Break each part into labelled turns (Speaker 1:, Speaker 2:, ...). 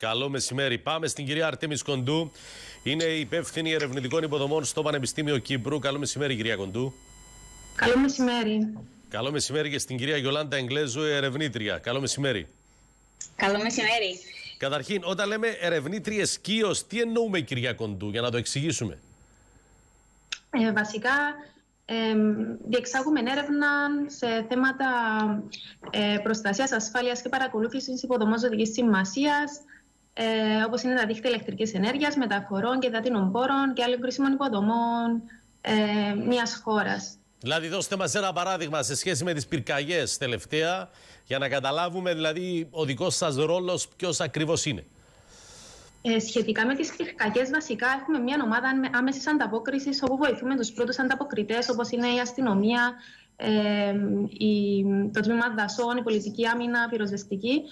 Speaker 1: Καλό μεσημέρι. Πάμε στην κυρία Αρτέμις Κοντού. Είναι υπεύθυνη ερευνητικών υποδομών στο Πανεπιστήμιο Κύπρου. Καλό μεσημέρι, κυρία Κοντού.
Speaker 2: Καλό μεσημέρι.
Speaker 1: Καλό μεσημέρι και στην κυρία Γιολάντα Εγγλέζου, ερευνήτρια. Καλό μεσημέρι.
Speaker 3: Καλό μεσημέρι.
Speaker 1: Καταρχήν, όταν λέμε ερευνήτριες σκύο, τι εννοούμε, κυρία Κοντού, για να το εξηγήσουμε;
Speaker 2: Ε, βασικά, ε, διεξάγουμε έρευνα σε θέματα ε, προστασίας, ασφάλειας και παρακολούθησης υποδομών ζωτικής σημασίας, ε, όπως είναι τα δίκτυα ηλεκτρικής ενέργειας, μεταφορών και δατινών πόρων και άλλων κρίσιμων υποδομών ε, μιας χώρας.
Speaker 1: Δηλαδή, δώστε μας ένα παράδειγμα σε σχέση με τις πυρκαγιές τελευταία, για να καταλάβουμε δηλαδή ο δικός σας ρόλος ποιος ακριβώς είναι.
Speaker 2: Ε, σχετικά με τις πυρκαγιές, βασικά έχουμε μια ομάδα άμεσης ανταπόκρισης όπου βοηθούμε τους πρώτους ανταποκριτές, όπως είναι η αστυνομία, ε, η, το τμήμα δασών, η πολιτική άμυνα, πυροσβεστική,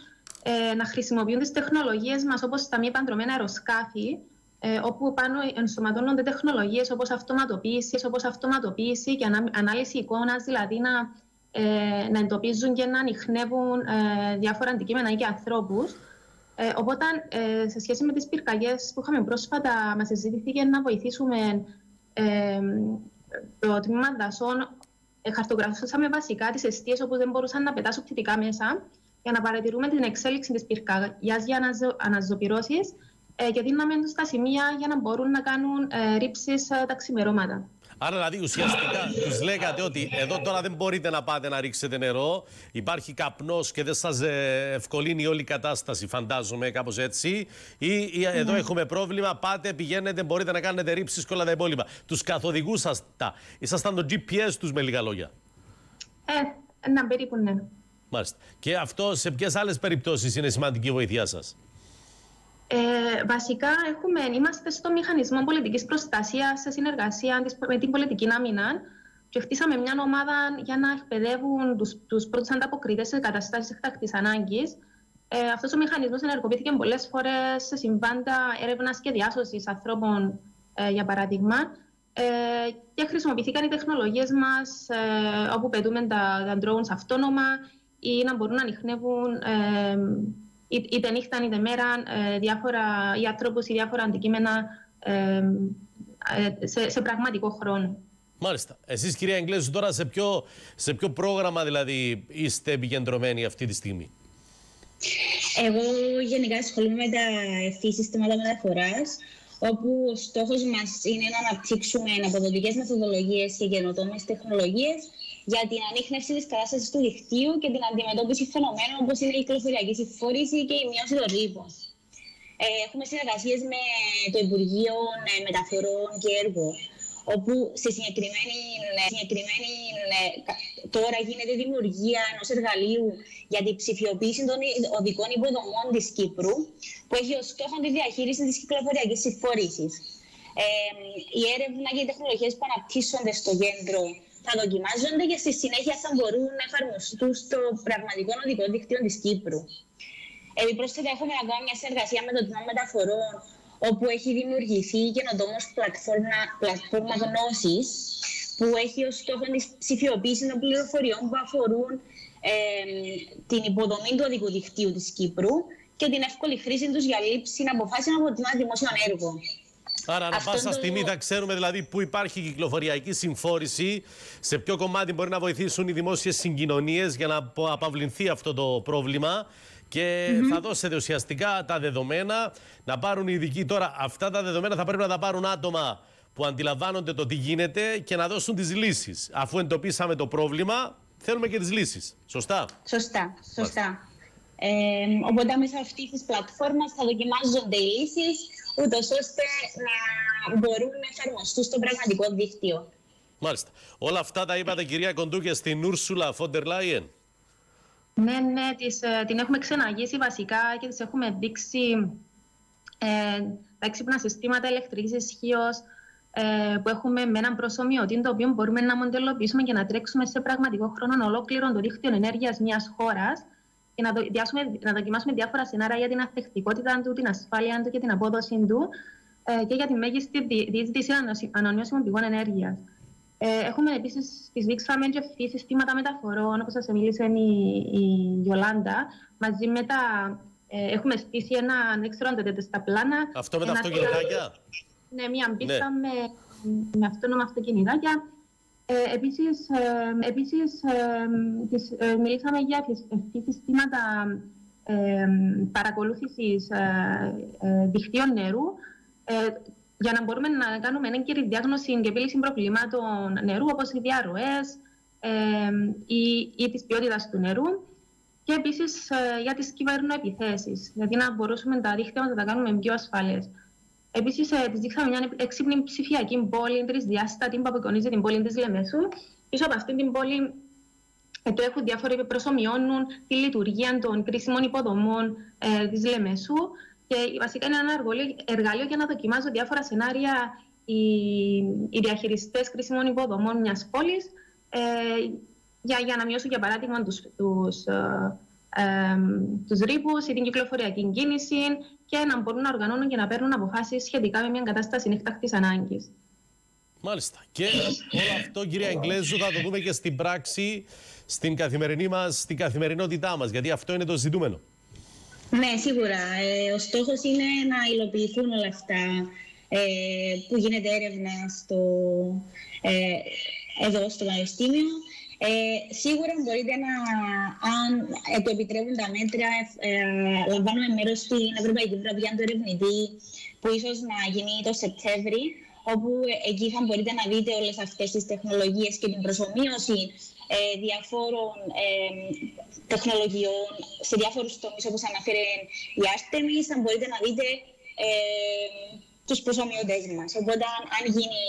Speaker 2: ε, να χρησιμοποιούν τις τεχνολογίες μας όπως τα μη παντρωμένα αεροσκάφη, ε, όπου πάνω ενσωματώνονται τεχνολογίες όπως αυτοματοποίησης, όπως αυτοματοποίηση και ανά, ανάλυση εικόνας, δηλαδή να, ε, να εντοπίζουν και να ανοιχνεύουν ε, διάφορα αντικείμενα ή και ανθρώπους. Ε, οπότε, ε, σε σχέση με τις πυρκαγιές που είχαμε πρόσφατα, μας συζητήθηκε να βοηθήσουμε ε, το τμήμα δασών. Ε, χαρτογραφούσαμε βασικά τις αιστείες όπου δεν μπορούσαν να πετάσουν πτυτικά μέσα για να παρατηρούμε την εξέλιξη της πυρκαγιάς για αναζω, αναζωπηρώσεις ε, και δίναμε τους στα σημεία για να μπορούν να κάνουν ε, ρήψεις ε, τα ξημερώματα.
Speaker 1: Άρα, δηλαδή, ουσιαστικά τους λέγατε ότι εδώ τώρα δεν μπορείτε να πάτε να ρίξετε νερό. Υπάρχει καπνός και δεν σας ε, ευκολύνει όλη η κατάσταση, φαντάζομαι, κάπως έτσι. Ή, ή εδώ ναι. έχουμε πρόβλημα. Πάτε, πηγαίνετε, μπορείτε να κάνετε ρήψεις και όλα τα υπόλοιπα. Τους καθοδηγούσατε. Ήσασταν το GPS τους, με λίγα λόγια.
Speaker 2: Ε, ένα περίπου ναι.
Speaker 1: Μάλιστα. Και αυτό σε ποιες άλλες περιπτώσεις είναι σημαντική βοήθειά σας;
Speaker 2: Ε, βασικά, έχουμε, είμαστε στο μηχανισμό πολιτικής προστασίας σε συνεργασία με την πολιτική άμυνα και χτίσαμε μια ομάδα για να εκπαιδεύουν τους, τους πρώτους ανταποκρίτες σε καταστάσεις εκτακτής ανάγκης. Ε, αυτός ο μηχανισμός ενεργοποιήθηκε πολλές φορές σε συμβάντα έρευνας και διάσωσης ανθρώπων, ε, για παράδειγμα, ε, και χρησιμοποιήθηκαν οι τεχνολογίες μας ε, όπου πετούμε τα, τα drones αυτόνομα ή να μπορούν να ανοιχνεύουν ε, είτε νύχτα είτε μέρα, ε, διάφορα, ή ανθρώπους ή διάφορα αντικείμενα ε, ε, σε, σε πραγματικό χρόνο.
Speaker 1: Μάλιστα. Εσείς κυρία Εγγλέζου τώρα σε ποιο, σε ποιο πρόγραμμα δηλαδή είστε επικεντρωμένοι αυτή τη στιγμή;
Speaker 3: Εγώ γενικά ασχολούμαι με τα ευθύς συστήματα μεταφοράς, όπου ο στόχος μας είναι να αναπτύξουμε αποδοτικές μεθοδολογίες και καινοτόμες τεχνολογίες για την ανείχνευση της κατάστασης του δικτύου και την αντιμετώπιση φαινομένων όπως είναι η κυκλοφοριακή συμφόρηση και η μείωση των ρήπων. Ε, έχουμε συνεργασίες με το Υπουργείο ε, Μεταφορών και Έργων, όπου σε συγκεκριμένη, ε, συγκεκριμένη τώρα γίνεται δημιουργία ενός εργαλείου για την ψηφιοποίηση των οδικών υποδομών της Κύπρου, που έχει ως στόχο τη διαχείριση της κυκλοφοριακής συμφόρησης. Ε, η έρευνα και οι τεχνολογίες που αναπτύσσονται στο κέντρο θα δοκιμάζονται και στη συνέχεια θα μπορούν να εφαρμοστούν στο πραγματικό οδικό δίκτυο της Κύπρου. Επιπρόσθετα, έχουμε να κάνουμε μια συνεργασία με το Τμήμα Μεταφορών, όπου έχει δημιουργηθεί καινοτόμω πλατφόρμα, πλατφόρμα γνώσης, που έχει ως στόχο τη ψηφιοποίηση των πληροφοριών που αφορούν ε, την υποδομή του οδικού δικτύου της Κύπρου και την εύκολη χρήση τους για λήψη αποφάσεων από τμήμα δημόσιων έργων.
Speaker 1: Άρα, ανά πάσα στιγμή θα ξέρουμε δηλαδή πού υπάρχει κυκλοφοριακή συμφόρηση, σε ποιο κομμάτι μπορεί να βοηθήσουν οι δημόσιες συγκοινωνίες για να απαυλυνθεί αυτό το πρόβλημα. Και θα δώσετε ουσιαστικά τα δεδομένα να πάρουν οι ειδικοί. Τώρα, αυτά τα δεδομένα θα πρέπει να τα πάρουν άτομα που αντιλαμβάνονται το τι γίνεται και να δώσουν τις λύσεις. Αφού εντοπίσαμε το πρόβλημα, θέλουμε και τις λύσεις. Σωστά;
Speaker 3: Σωστά. Σωστά. Ε, οπότε μέσα αυτή της πλατφόρμας θα δοκιμάζονται οι λύσεις ούτως ώστε να μπορούν να εφαρμοστούν στο πραγματικό δίκτυο.
Speaker 1: Μάλιστα. Όλα αυτά τα είπατε, κυρία Κοντούκια, στην Ούρσουλα Φόντερ Λάιεν.
Speaker 2: Ναι, ναι, τις, ε, την έχουμε ξεναγήσει βασικά και της έχουμε δείξει ε, τα έξυπνα συστήματα ηλεκτρικής ισχύως ε, που έχουμε με έναν προσωμιωτή το οποίο μπορούμε να μοντελοποιήσουμε και να τρέξουμε σε πραγματικό χρόνο ολόκληρο το δίκτυο ενέργειας μιας χώρας και να, διάσουμε, να δοκιμάσουμε διάφορα σενάρια για την αθεκτικότητα του, την ασφάλεια του και την απόδοση του ε, και για τη μέγιστη διείσδυση ανανεώσιμων πηγών ενέργειας. Ε, έχουμε επίσης τις δείξαμε και συστήματα μεταφορών, όπως σας μίλησε η, η Γιολάντα, μαζί με τα Ε, έχουμε στήσει ένα, δεν ξέρω αν το στα πλάνα.
Speaker 1: Αυτό με τα αυτοκινητάκια;
Speaker 2: Ναι, μια πίστα ναι. με, με αυτόνομα αυτοκινητάκια. Ε, επίσης, ε, επίσης ε, ε, μιλήσαμε για συστήματα ε, παρακολούθησης δικτύων νερού για να μπορούμε να κάνουμε έγκαιρη διάγνωση και επίλυση προβλημάτων νερού, όπως οι διαρροές ή, ή της ποιότητας του νερού και επίσης για τις κυβερνοεπιθέσεις, δηλαδή να μπορούσαμε τα δίκτυα να τα κάνουμε πιο ασφαλές. Επίσης, ε, τη δείξαμε μια έξυπνη ψηφιακή πόλη τρισδιάστατη που απεικονίζει την πόλη της Λεμέσου. Πίσω από αυτή την πόλη εδώ έχουν διάφοροι που προσωμιώνουν τη λειτουργία των κρίσιμων υποδομών ε, της Λεμέσου. Και βασικά είναι ένα εργαλείο για να δοκιμάζουν διάφορα σενάρια οι, οι διαχειριστές κρίσιμων υποδομών μιας πόλης ε, για, για να μειώσουν, για παράδειγμα, τους τους, ε, ε, τους ρήπους ή την κυκλοφοριακή κίνηση και να μπορούν να οργανώνουν και να παίρνουν αποφάσεις σχετικά με μια κατάσταση έκτακτης ανάγκης.
Speaker 1: Μάλιστα. Και όλο αυτό, κυρία Εγγλέζου, θα το δούμε και στην πράξη, στην καθημερινή μας, στην καθημερινότητά μας, γιατί αυτό είναι το ζητούμενο.
Speaker 3: Ναι, σίγουρα. Ε, ο στόχος είναι να υλοποιηθούν όλα αυτά ε, που γίνεται έρευνα στο, ε, εδώ στο Πανεπιστήμιο ε, σίγουρα μπορείτε να, αν ε, το επιτρέπουν τα μέτρα, ε, λαμβάνουμε μέρος στην Ευρωπαϊκή Βραδιά του Ερευνητή, που ίσως να γίνει το Σεπτέμβρη, όπου εκεί θα μπορείτε να δείτε όλες αυτές τις τεχνολογίες και την προσωμείωση ε, διαφόρων ε, τεχνολογιών σε διάφορους τομείς, όπως αναφέρει η Άρτεμι. Θα μπορείτε να δείτε τους προσωμιωτέ μας. Οπότε, αν γίνει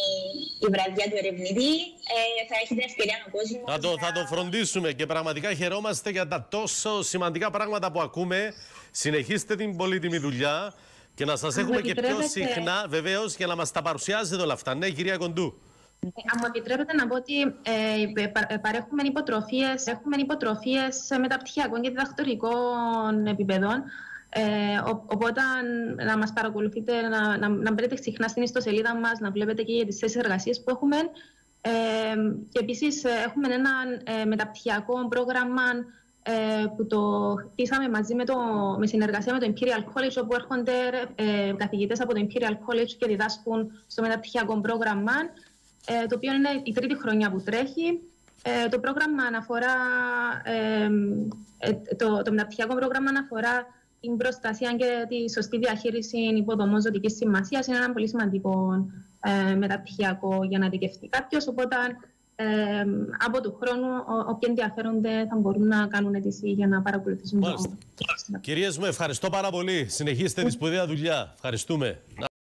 Speaker 3: η βραδιά του ερευνητή, ε, θα έχετε ευκαιρία ο κόσμος.
Speaker 1: Θα το, θα το φροντίσουμε και πραγματικά χαιρόμαστε για τα τόσο σημαντικά πράγματα που ακούμε. Συνεχίστε την πολύτιμη δουλειά και να σας έχουμε και πιο συχνά, βεβαίως, για να μας τα παρουσιάζετε όλα αυτά. Ναι, κυρία Κοντού.
Speaker 2: Ε, αν μου επιτρέπετε να πω ότι ε, ε παρέχουμε υποτροφίες, έχουμε υποτροφίες μεταπτυχιακών και διδακτορικών επίπεδων ε, οπότε να μας παρακολουθείτε, να, να, να μπαίνετε συχνά στην ιστοσελίδα μας, να βλέπετε και για τις θέσεις εργασίες που έχουμε. Ε, και επίσης ε, έχουμε ένα ε, μεταπτυχιακό πρόγραμμα ε, που το χτίσαμε μαζί με, το, με συνεργασία με το Imperial College όπου έρχονται ε, καθηγητές από το Imperial College και διδάσκουν στο μεταπτυχιακό πρόγραμμα ε, το οποίο είναι η τρίτη χρονιά που τρέχει. Ε, το πρόγραμμα αναφορά, ε, το, το μεταπτυχιακό πρόγραμμα αναφορά την προστασία και τη σωστή διαχείριση υποδομών ζωτικής σημασίας είναι ένα πολύ σημαντικό ε, μεταπτυχιακό για να δικαιωθεί κάποιος. Οπότε ε, από του χρόνου όποιοι ενδιαφέρονται θα μπορούν να κάνουν αίτηση για να παρακολουθήσουν
Speaker 1: Μάλιστα. το. Κυρίες μου, ευχαριστώ πάρα πολύ. Συνεχίστε τη σπουδαία δουλειά. Ευχαριστούμε.